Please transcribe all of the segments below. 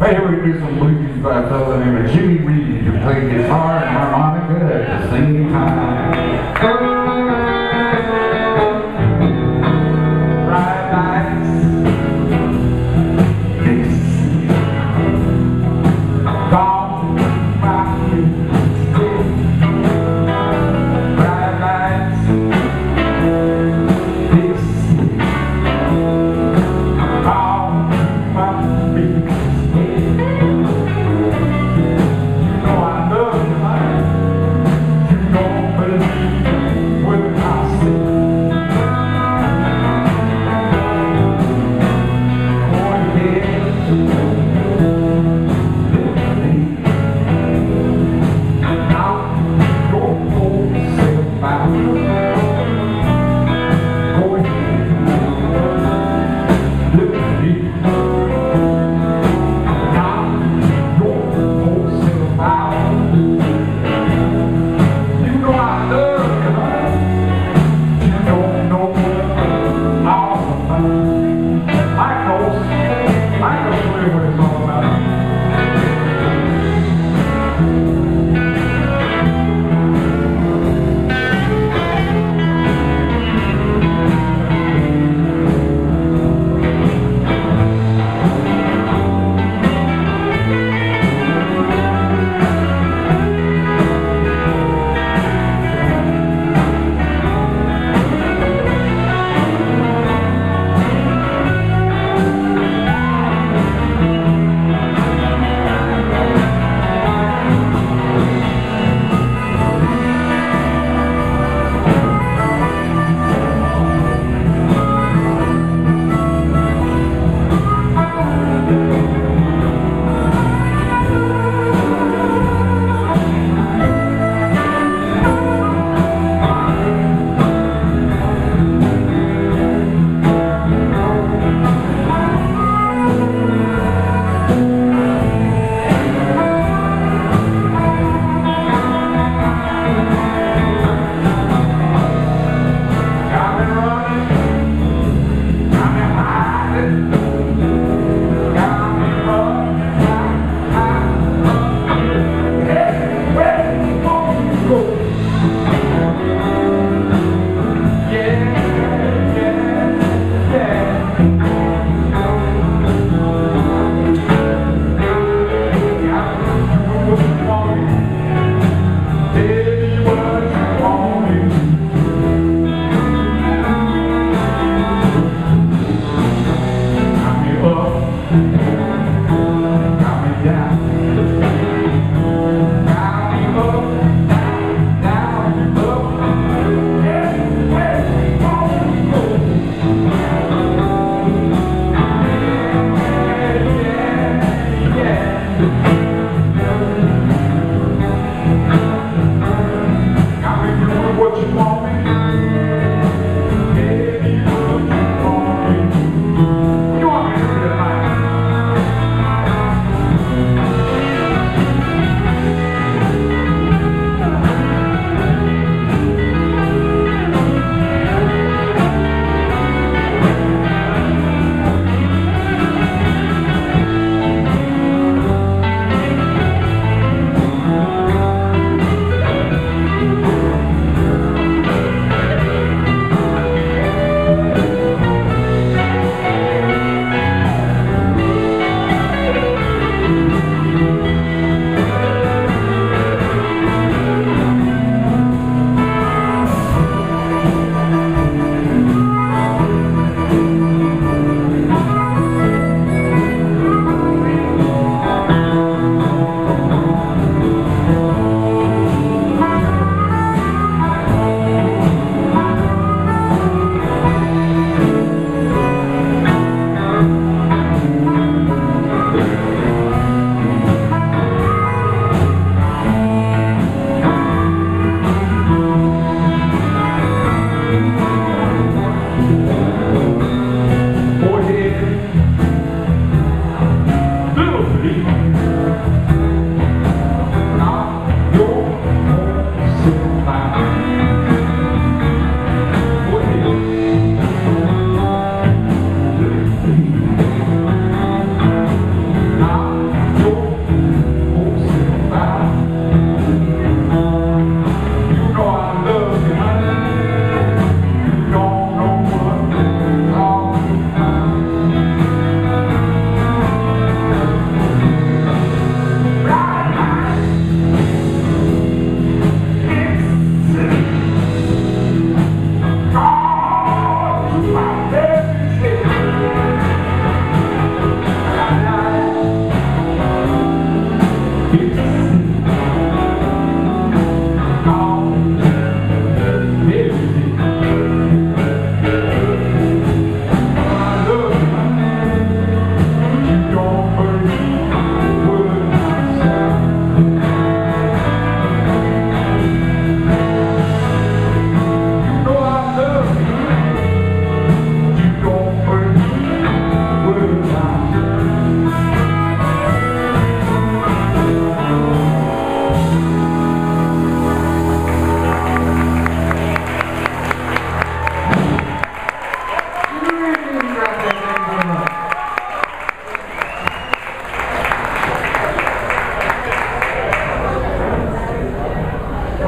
favorite some blues by a fellow named Jimmy Reed who played guitar and harmonica at the same time.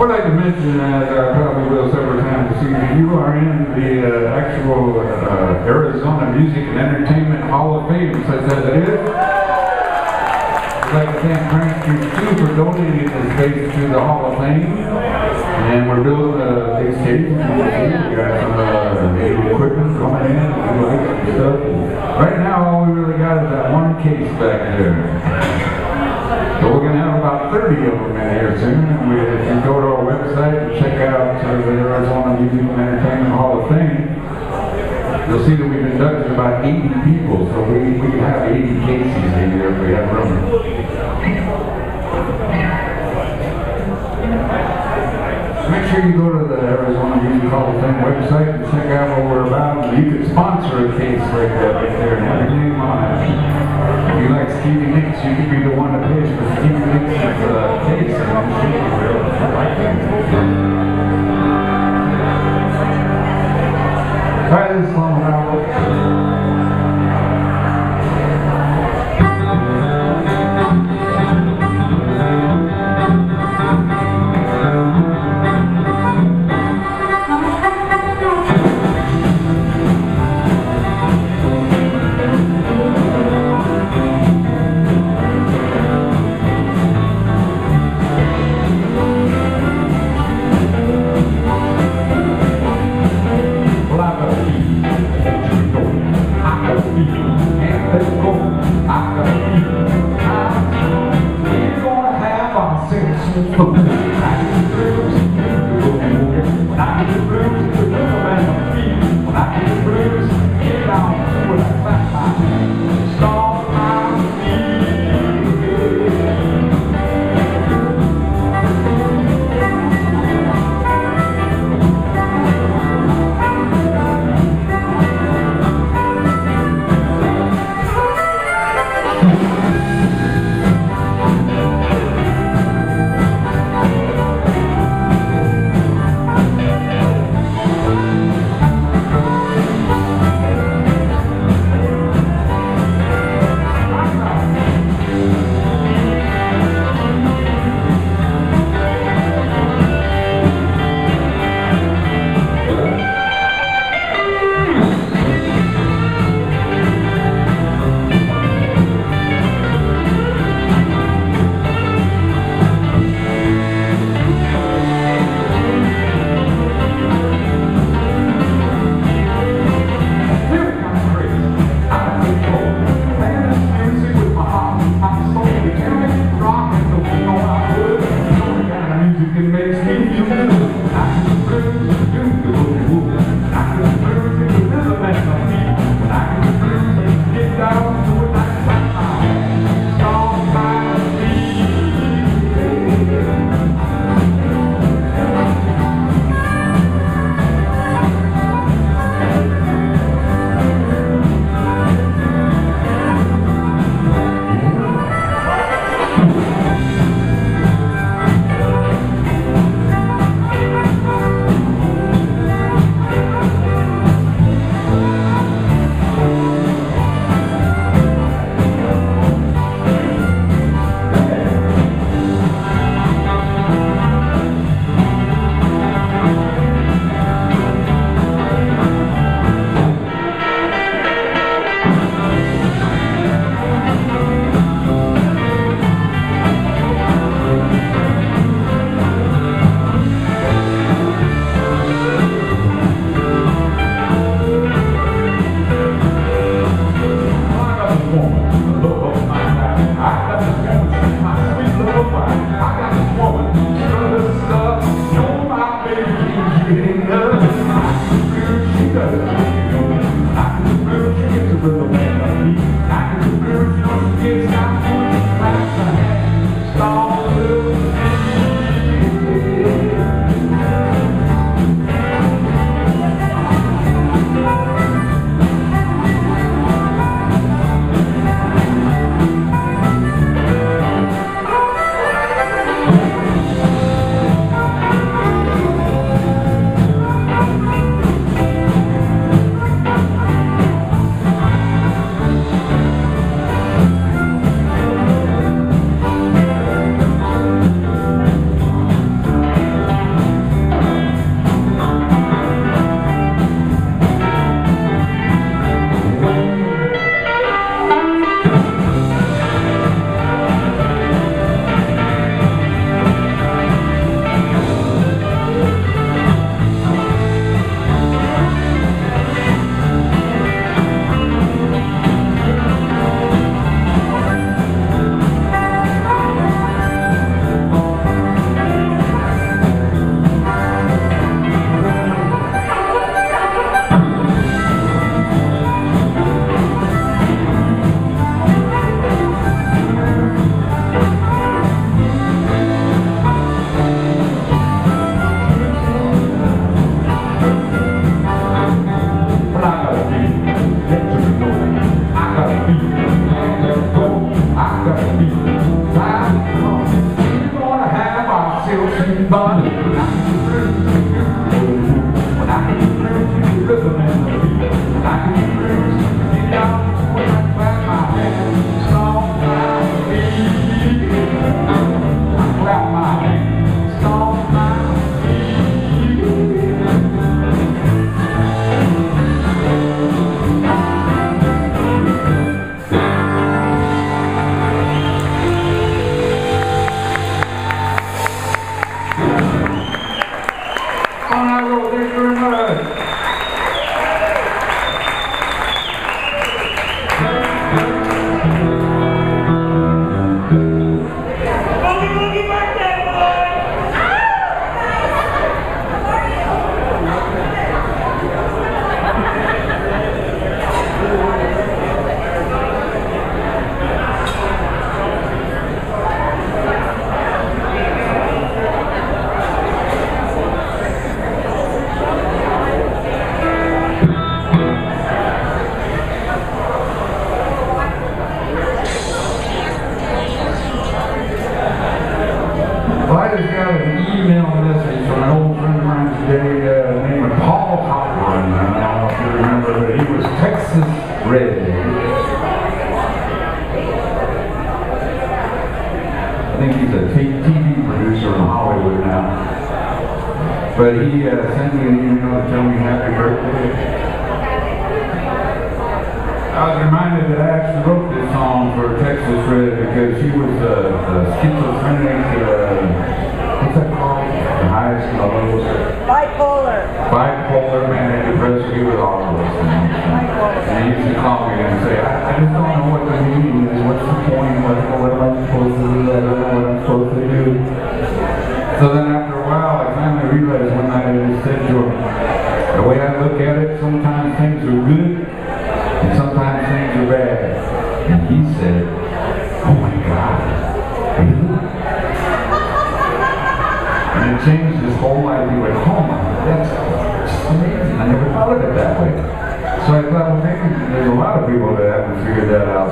Would like to mention, as I probably will several times this evening, you are in the uh, actual uh, Arizona Music and Entertainment Hall of Fame, such as it is. I'd like to thank Frank Street too for donating this space to the Hall of Fame. And we're building a big see we got some uh, new equipment going in, and stuff. Right now, all we really got is that one case back there. But we're going to have about 30 of them in here soon. And we, if you go to our website and check out uh, the Arizona Music Entertainment Hall of Fame, you'll see that we've inducted about 80 people. So we, we have 80 cases in here if we have room. Make sure you go to the Arizona Music Hall of Fame website and check out what we're about. And you can sponsor a case like that right there and have your name on it. If you like Stevie Nicks, you could be the one to pitch for Stevie Nicks' uh, case. And I'm sure you will. I like.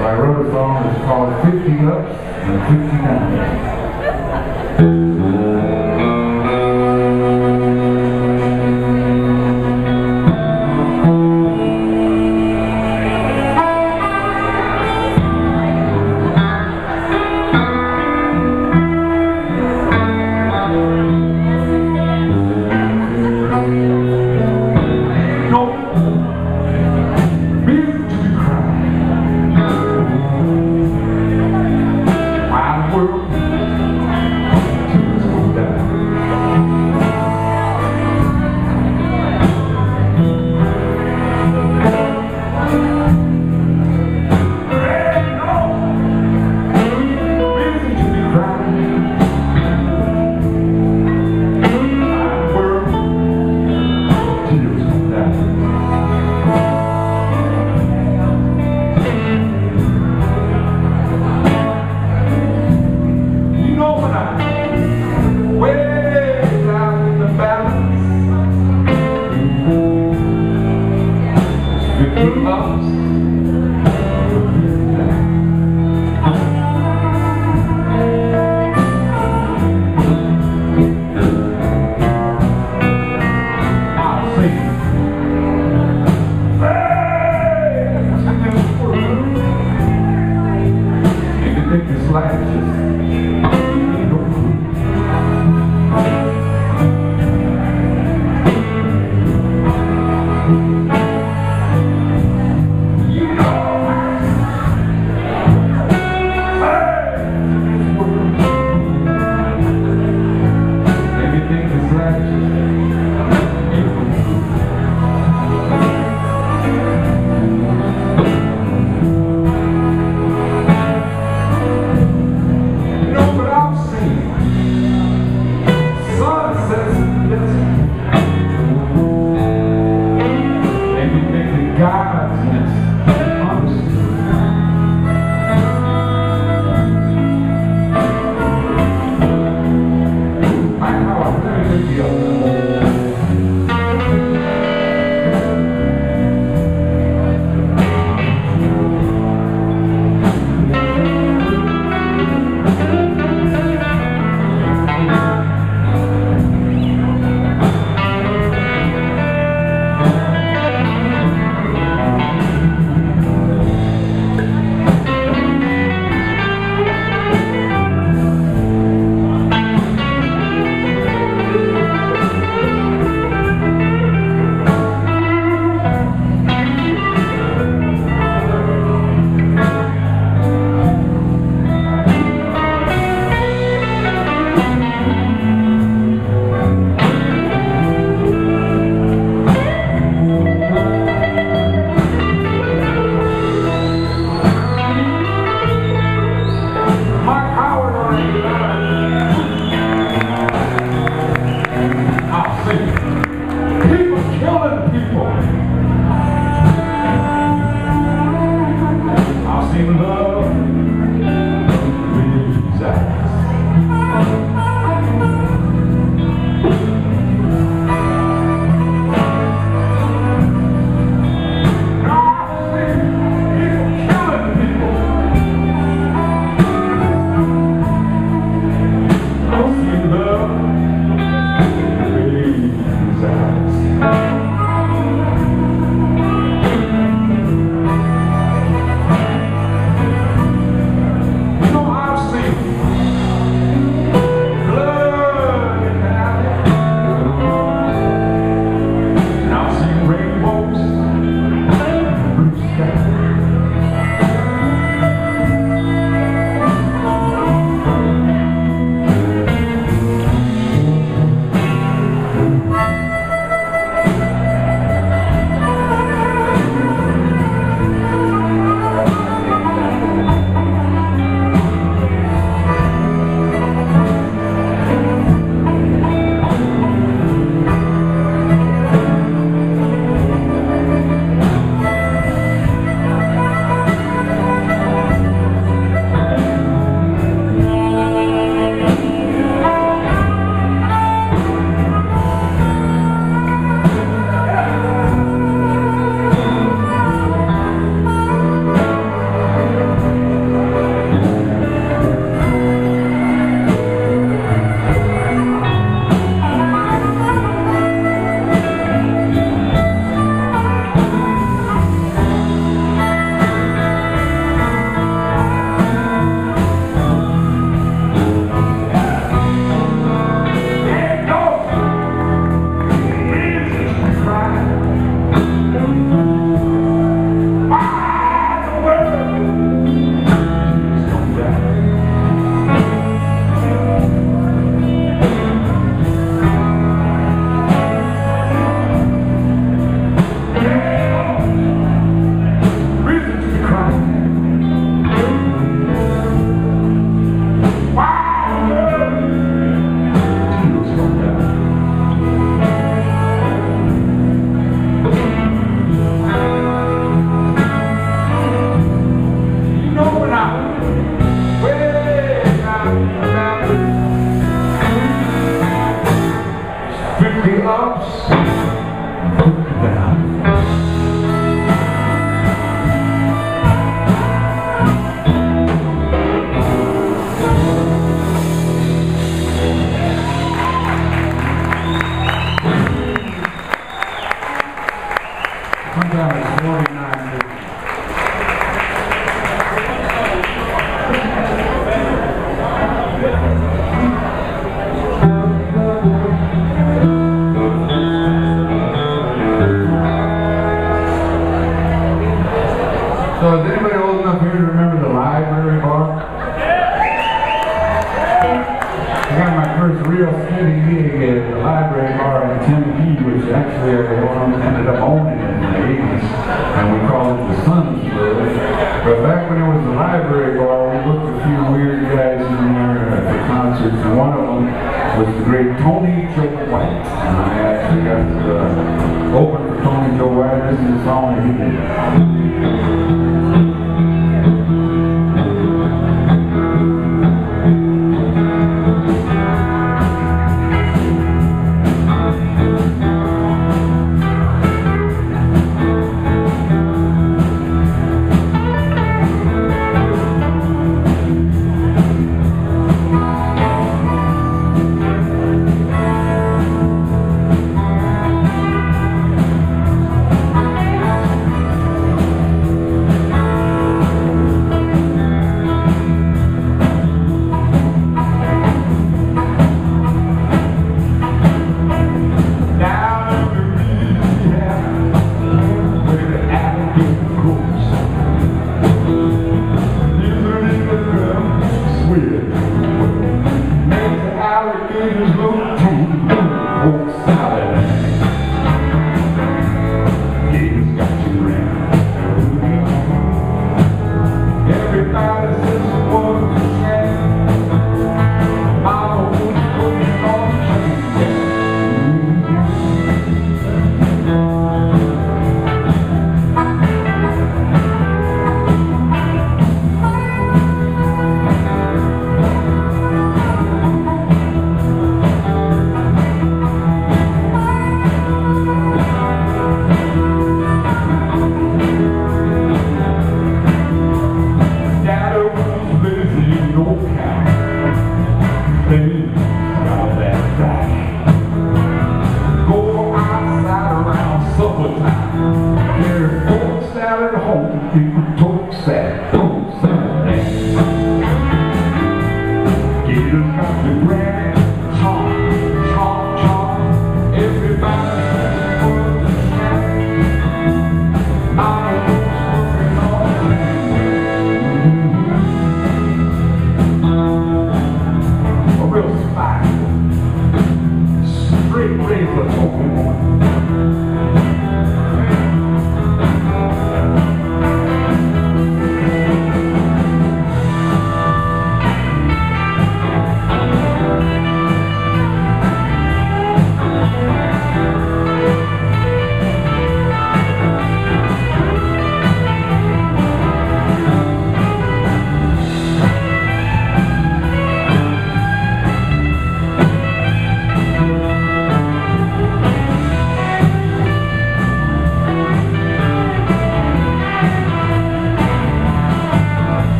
I wrote a song that's called 50 Up and 50 Down. the ups, the downs.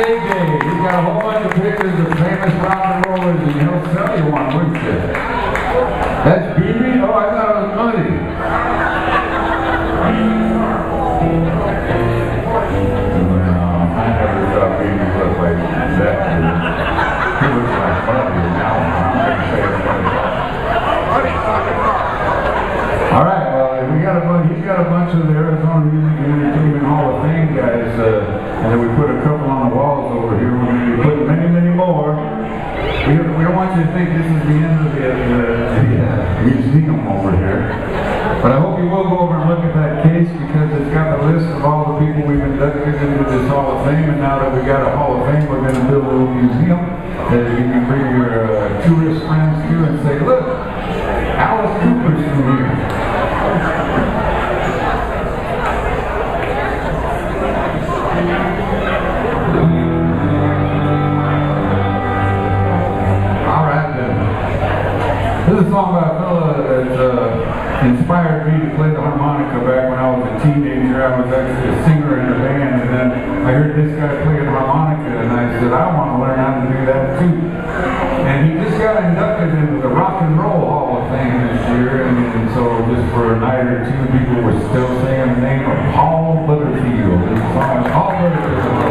Day Day. He's got a whole bunch of pictures of famous rock and rollers, and he'll sell you one, wouldn't you? of Fame, and now that we got a Hall of Fame, we're going to build a little museum that you can bring your uh, tourist friends to and say, look, we're still saying the name of Paul Butterfield. Paul Butterfield.